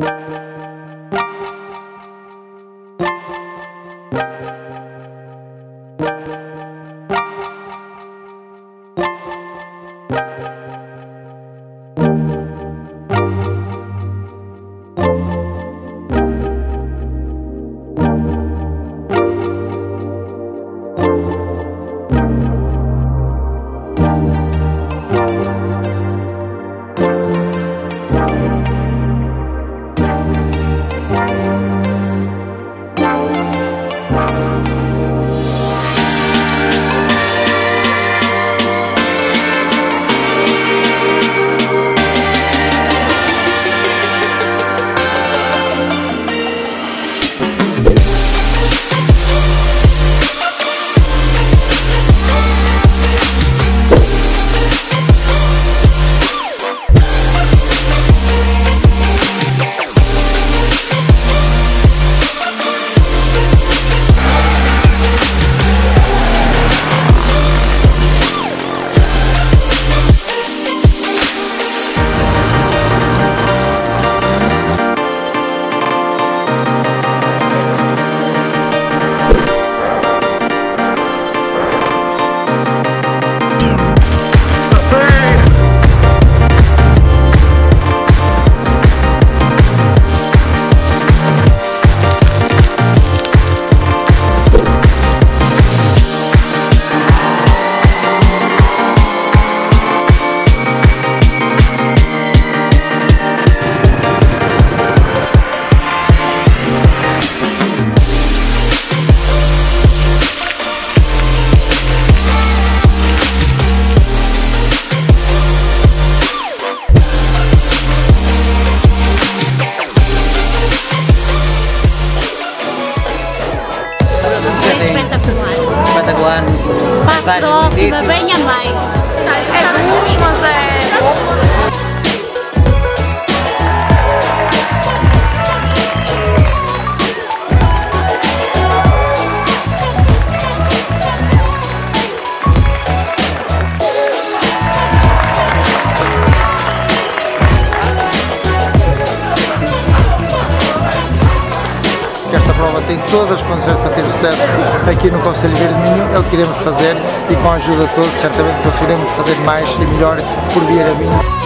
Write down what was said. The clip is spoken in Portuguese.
espetacular. Para a próxima, venha mais. Tem todas as condições para ter sucesso aqui no Conselho Verde Minho, é o que iremos fazer e com a ajuda de todos certamente conseguiremos fazer mais e melhor por Vieira Minho.